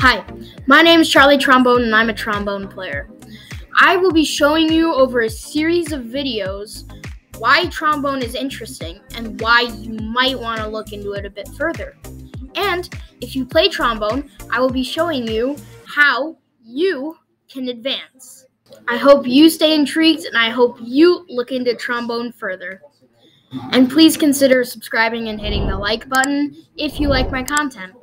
Hi, My name is Charley Trombone and I'm a trombone player. I will be showing you over a series of videos why trombone is interesting and why you might want to look into it a bit further. And if you play trombone, I will be showing you how you can advance. I hope you stay intrigued and I hope you look into trombone further. And please consider subscribing and hitting the like button if you like my content.